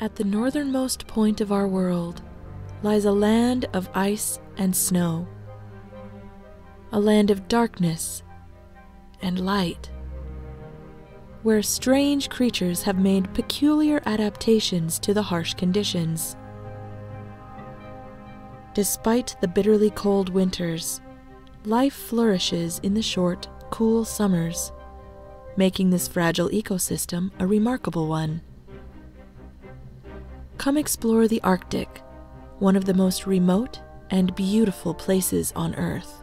At the northernmost point of our world lies a land of ice and snow, a land of darkness and light, where strange creatures have made peculiar adaptations to the harsh conditions. Despite the bitterly cold winters, life flourishes in the short, cool summers, making this fragile ecosystem a remarkable one. Come explore the Arctic, one of the most remote and beautiful places on Earth.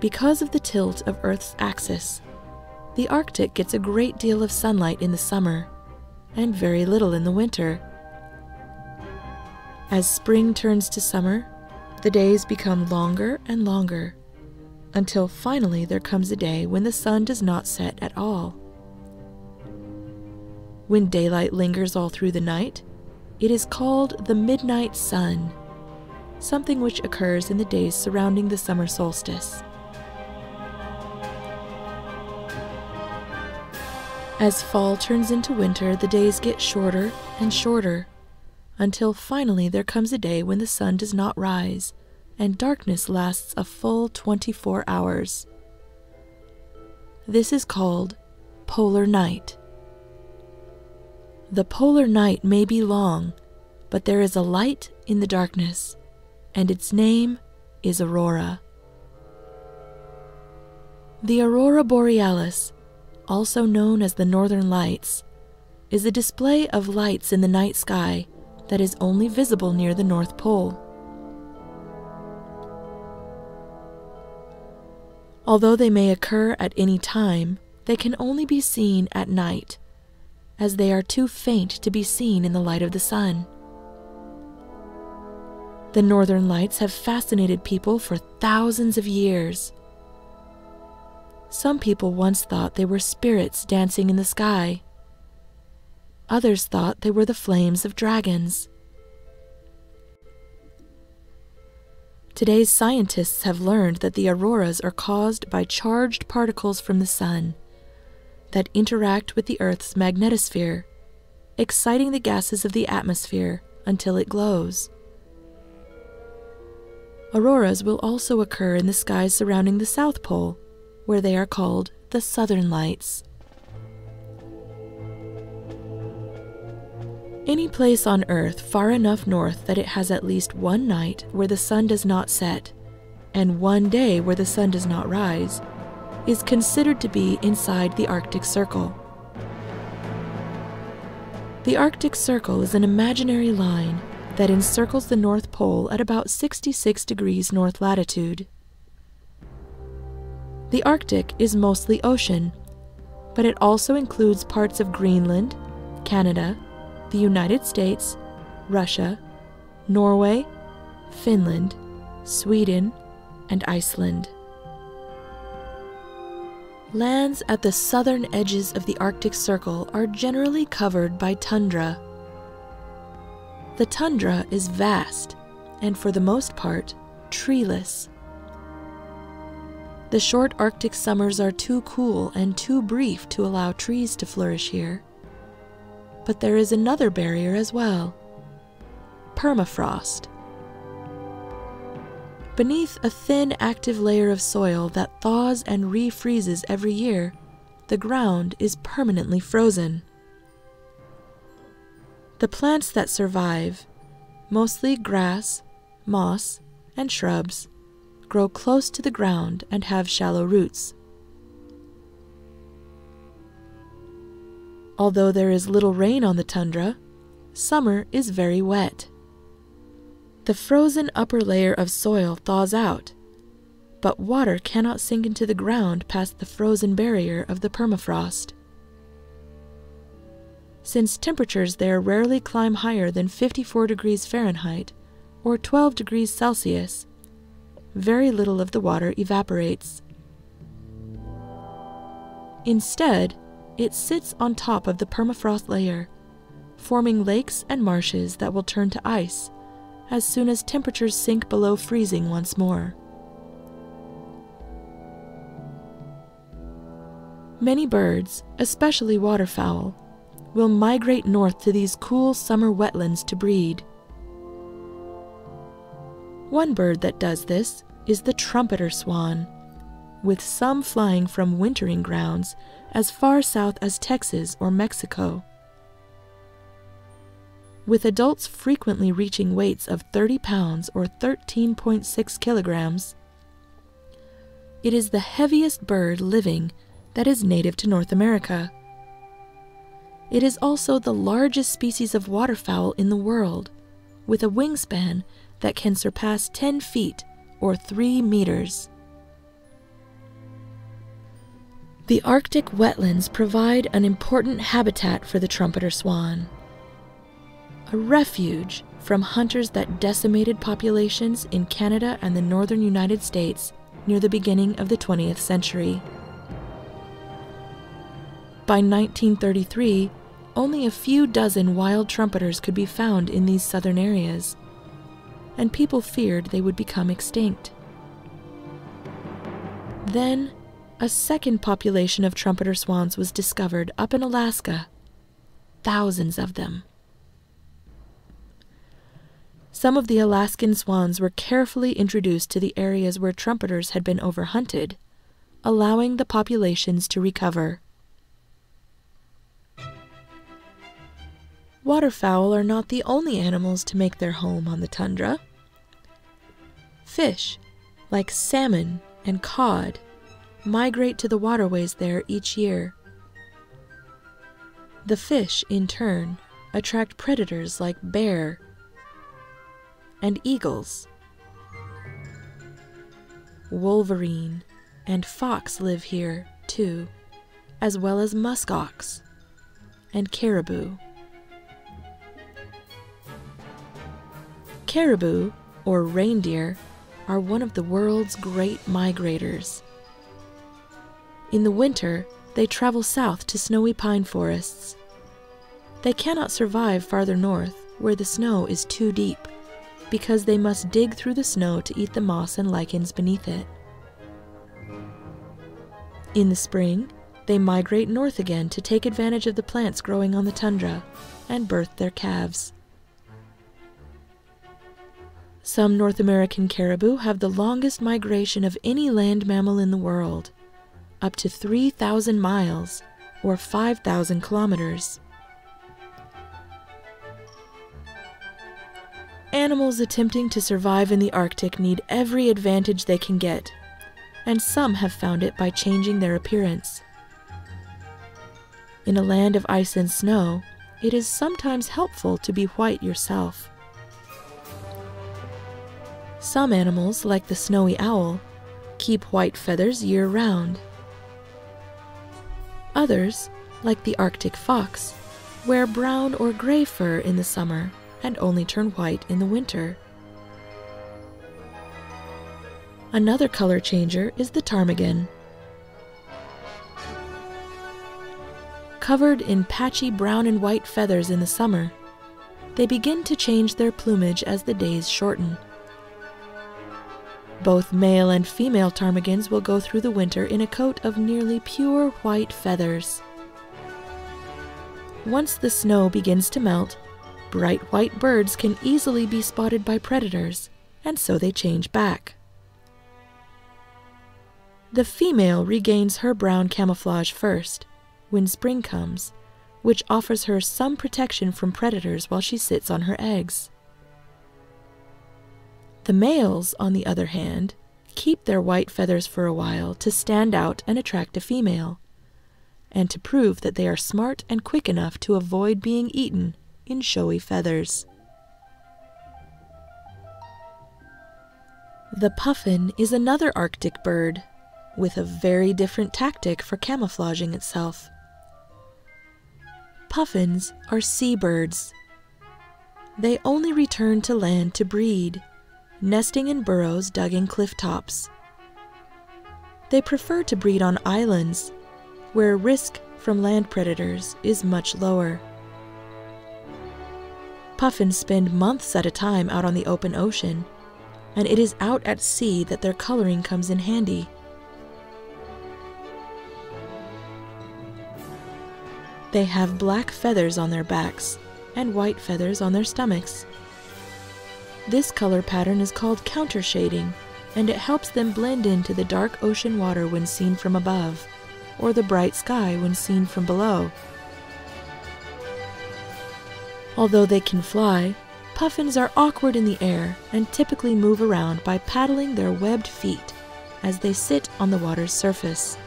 Because of the tilt of Earth's axis, the Arctic gets a great deal of sunlight in the summer and very little in the winter. As spring turns to summer, the days become longer and longer until finally there comes a day when the sun does not set at all. When daylight lingers all through the night, it is called the midnight sun, something which occurs in the days surrounding the summer solstice. As fall turns into winter, the days get shorter and shorter, until finally there comes a day when the sun does not rise and darkness lasts a full 24 hours. This is called polar night. The polar night may be long, but there is a light in the darkness, and its name is aurora. The aurora borealis also known as the Northern Lights, is a display of lights in the night sky that is only visible near the North Pole. Although they may occur at any time, they can only be seen at night, as they are too faint to be seen in the light of the sun. The northern lights have fascinated people for thousands of years. Some people once thought they were spirits dancing in the sky. Others thought they were the flames of dragons. Today's scientists have learned that the auroras are caused by charged particles from the sun that interact with the Earth's magnetosphere, exciting the gases of the atmosphere until it glows. Auroras will also occur in the skies surrounding the South Pole where they are called the Southern Lights. Any place on Earth far enough north that it has at least one night where the sun does not set and one day where the sun does not rise is considered to be inside the Arctic Circle. The Arctic Circle is an imaginary line that encircles the North Pole at about 66 degrees north latitude. The Arctic is mostly ocean, but it also includes parts of Greenland, Canada, the United States, Russia, Norway, Finland, Sweden, and Iceland. Lands at the southern edges of the Arctic Circle are generally covered by tundra. The tundra is vast and, for the most part, treeless. The short Arctic summers are too cool and too brief to allow trees to flourish here. But there is another barrier as well permafrost. Beneath a thin, active layer of soil that thaws and refreezes every year, the ground is permanently frozen. The plants that survive, mostly grass, moss, and shrubs, grow close to the ground and have shallow roots. Although there is little rain on the tundra, summer is very wet. The frozen upper layer of soil thaws out, but water cannot sink into the ground past the frozen barrier of the permafrost. Since temperatures there rarely climb higher than 54 degrees Fahrenheit or 12 degrees Celsius, very little of the water evaporates. Instead, it sits on top of the permafrost layer, forming lakes and marshes that will turn to ice as soon as temperatures sink below freezing once more. Many birds, especially waterfowl, will migrate north to these cool summer wetlands to breed. One bird that does this is the trumpeter swan, with some flying from wintering grounds as far south as Texas or Mexico. With adults frequently reaching weights of 30 pounds or 13.6 kilograms, it is the heaviest bird living that is native to North America. It is also the largest species of waterfowl in the world, with a wingspan that can surpass 10 feet or 3 meters. The Arctic wetlands provide an important habitat for the trumpeter swan, a refuge from hunters that decimated populations in Canada and the northern United States near the beginning of the 20th century. By 1933, only a few dozen wild trumpeters could be found in these southern areas, and people feared they would become extinct. Then, a second population of trumpeter swans was discovered up in Alaska. Thousands of them. Some of the Alaskan swans were carefully introduced to the areas where trumpeters had been overhunted, allowing the populations to recover. Waterfowl are not the only animals to make their home on the tundra. Fish, like salmon and cod, migrate to the waterways there each year. The fish, in turn, attract predators like bear and eagles. Wolverine and fox live here, too, as well as muskox and caribou. Caribou, or reindeer, are one of the world's great migrators. In the winter, they travel south to snowy pine forests. They cannot survive farther north, where the snow is too deep, because they must dig through the snow to eat the moss and lichens beneath it. In the spring, they migrate north again to take advantage of the plants growing on the tundra and birth their calves. Some North American caribou have the longest migration of any land mammal in the world up to 3,000 miles or 5,000 kilometers. Animals attempting to survive in the Arctic need every advantage they can get, and some have found it by changing their appearance. In a land of ice and snow, it is sometimes helpful to be white yourself. Some animals, like the snowy owl, keep white feathers year round. Others, like the Arctic fox, wear brown or gray fur in the summer and only turn white in the winter. Another color changer is the ptarmigan. Covered in patchy brown and white feathers in the summer, they begin to change their plumage as the days shorten. Both male and female ptarmigans will go through the winter in a coat of nearly pure white feathers. Once the snow begins to melt, bright white birds can easily be spotted by predators, and so they change back. The female regains her brown camouflage first, when spring comes, which offers her some protection from predators while she sits on her eggs. The males, on the other hand, keep their white feathers for a while to stand out and attract a female, and to prove that they are smart and quick enough to avoid being eaten in showy feathers. The puffin is another Arctic bird with a very different tactic for camouflaging itself. Puffins are seabirds. They only return to land to breed nesting in burrows dug in cliff tops. They prefer to breed on islands, where risk from land predators is much lower. Puffins spend months at a time out on the open ocean, and it is out at sea that their coloring comes in handy. They have black feathers on their backs and white feathers on their stomachs. This color pattern is called countershading, and it helps them blend into the dark ocean water when seen from above, or the bright sky when seen from below. Although they can fly, puffins are awkward in the air and typically move around by paddling their webbed feet as they sit on the water's surface.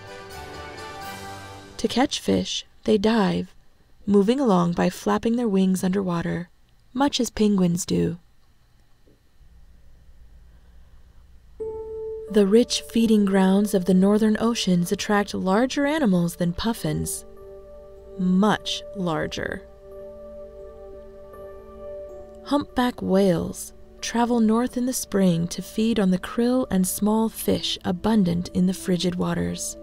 To catch fish, they dive, moving along by flapping their wings underwater, much as penguins do. The rich feeding grounds of the northern oceans attract larger animals than puffins. Much larger. Humpback whales travel north in the spring to feed on the krill and small fish abundant in the frigid waters.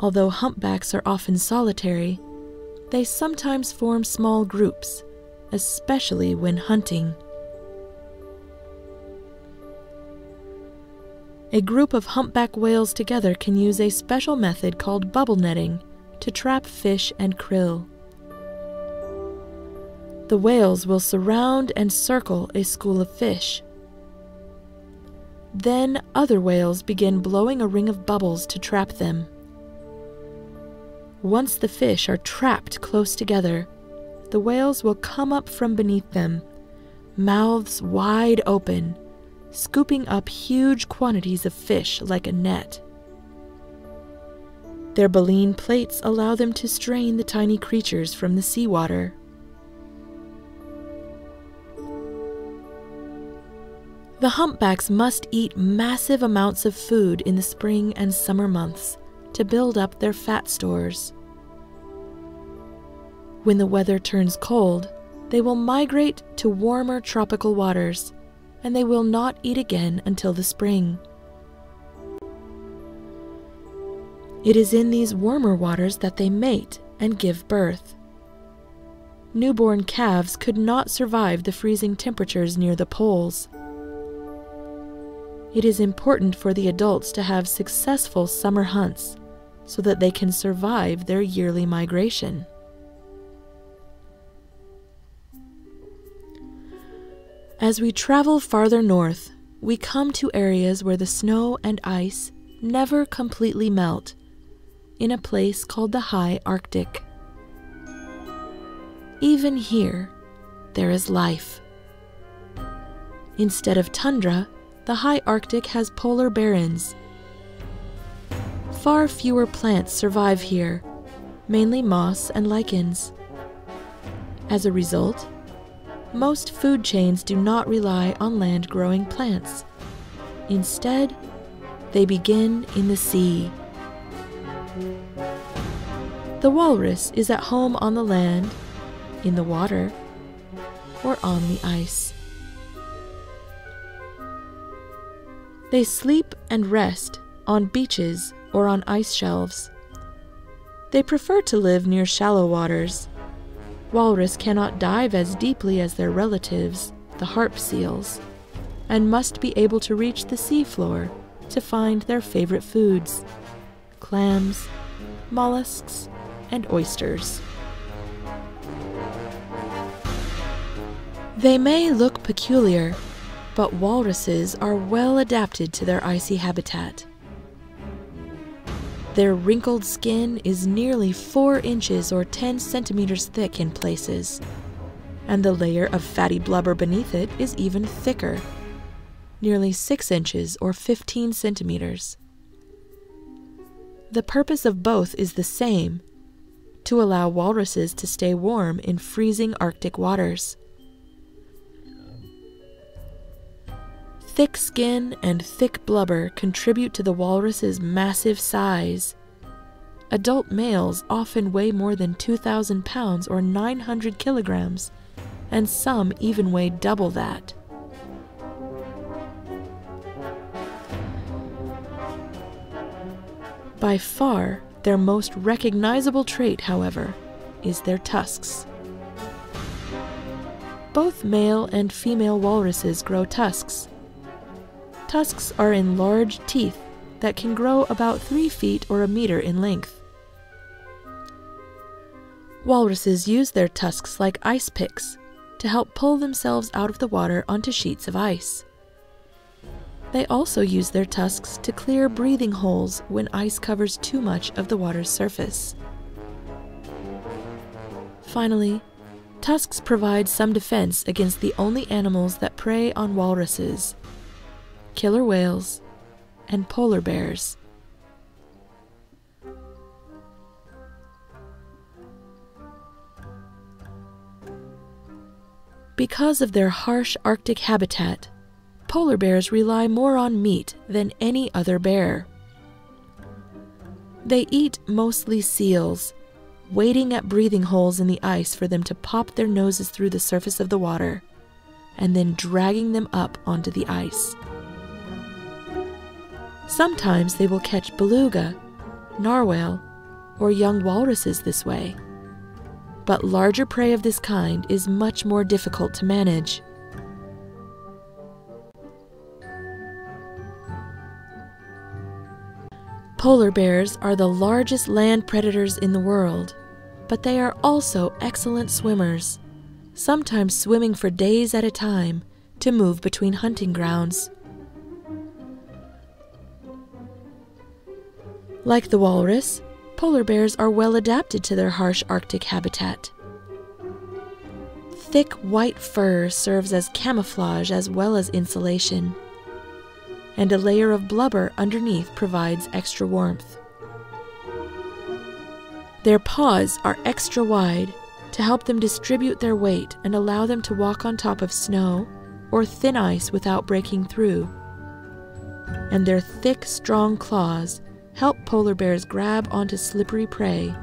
Although humpbacks are often solitary, they sometimes form small groups, especially when hunting. A group of humpback whales together can use a special method called bubble netting to trap fish and krill. The whales will surround and circle a school of fish. Then other whales begin blowing a ring of bubbles to trap them. Once the fish are trapped close together, the whales will come up from beneath them, mouths wide open, scooping up huge quantities of fish like a net. Their baleen plates allow them to strain the tiny creatures from the seawater. The humpbacks must eat massive amounts of food in the spring and summer months to build up their fat stores. When the weather turns cold, they will migrate to warmer tropical waters, and they will not eat again until the spring. It is in these warmer waters that they mate and give birth. Newborn calves could not survive the freezing temperatures near the poles. It is important for the adults to have successful summer hunts so that they can survive their yearly migration. As we travel farther north, we come to areas where the snow and ice never completely melt, in a place called the High Arctic. Even here, there is life. Instead of tundra, the High Arctic has polar barrens. Far fewer plants survive here, mainly moss and lichens. As a result, most food chains do not rely on land growing plants. Instead, they begin in the sea. The walrus is at home on the land, in the water, or on the ice. They sleep and rest on beaches or on ice shelves. They prefer to live near shallow waters Walrus cannot dive as deeply as their relatives, the harp seals, and must be able to reach the seafloor to find their favorite foods clams, mollusks, and oysters. They may look peculiar, but walruses are well adapted to their icy habitat. Their wrinkled skin is nearly 4 inches or 10 centimeters thick in places, and the layer of fatty blubber beneath it is even thicker, nearly 6 inches or 15 centimeters. The purpose of both is the same to allow walruses to stay warm in freezing Arctic waters. Thick skin and thick blubber contribute to the walrus's massive size. Adult males often weigh more than 2,000 pounds or 900 kilograms, and some even weigh double that. By far, their most recognizable trait, however, is their tusks. Both male and female walruses grow tusks, Tusks are in large teeth that can grow about 3 feet or a meter in length. Walruses use their tusks like ice picks to help pull themselves out of the water onto sheets of ice. They also use their tusks to clear breathing holes when ice covers too much of the water's surface. Finally, tusks provide some defense against the only animals that prey on walruses killer whales and polar bears. Because of their harsh Arctic habitat, polar bears rely more on meat than any other bear. They eat mostly seals, waiting at breathing holes in the ice for them to pop their noses through the surface of the water, and then dragging them up onto the ice. Sometimes they will catch beluga, narwhal, or young walruses this way but larger prey of this kind is much more difficult to manage. Polar bears are the largest land predators in the world, but they are also excellent swimmers, sometimes swimming for days at a time to move between hunting grounds. Like the walrus, polar bears are well adapted to their harsh Arctic habitat. Thick white fur serves as camouflage as well as insulation, and a layer of blubber underneath provides extra warmth. Their paws are extra wide to help them distribute their weight and allow them to walk on top of snow or thin ice without breaking through. And their thick, strong claws help polar bears grab onto slippery prey,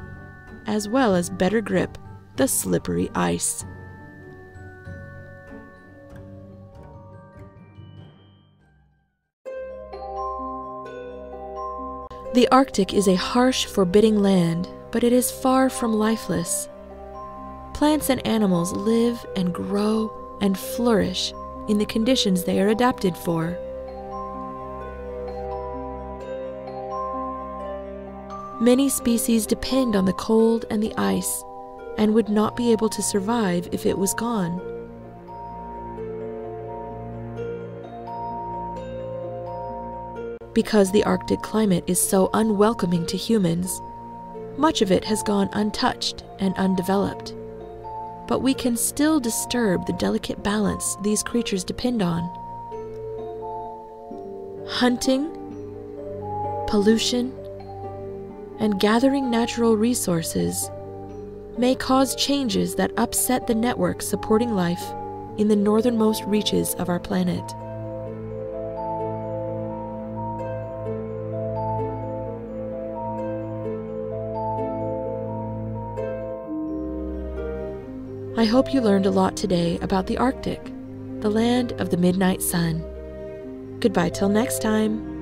as well as better grip the slippery ice. The Arctic is a harsh, forbidding land, but it is far from lifeless. Plants and animals live and grow and flourish in the conditions they are adapted for. Many species depend on the cold and the ice and would not be able to survive if it was gone. Because the Arctic climate is so unwelcoming to humans, much of it has gone untouched and undeveloped. But we can still disturb the delicate balance these creatures depend on. Hunting, pollution, and gathering natural resources may cause changes that upset the network supporting life in the northernmost reaches of our planet. I hope you learned a lot today about the Arctic, the land of the midnight sun. Goodbye till next time.